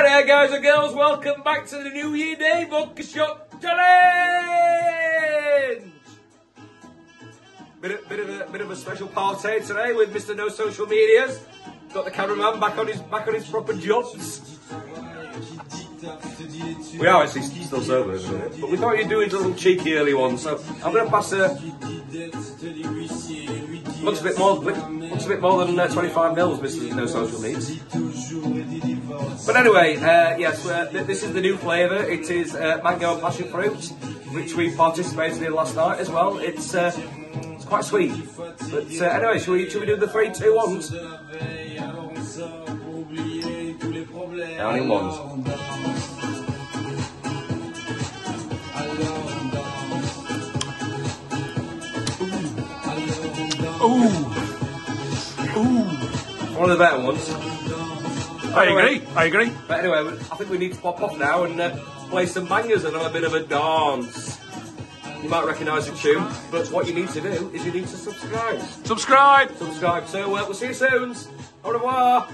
Hi there, guys and girls. Welcome back to the New Year Day Vodka Shot Challenge. Bit of, bit of a bit of a special party today with Mr. No Social Medias. Got the cameraman back on his back on his proper jobs. We are actually still sober? But we thought you'd do a little cheeky early one, so I'm going to pass uh, a. Looks a bit more, looks a bit more than uh, 25 mils, Mr. No Social Needs. But anyway, uh, yes, uh, th- this is the new flavour. It is uh, mango and passion fruit, which we participated in last night as well. It's uh, it's quite sweet. But uh, anyway, shall we, we do the three, two, ones? Down in ones. Ooh. One of the better ones. I agree. I agree. But anyway, I think we need to pop off now and uh, play some bangers and have a bit of a dance. You might recognise the tune, but what you need to do is you need to subscribe. Subscribe. Subscribe. So uh, we'll see you soon. Au revoir.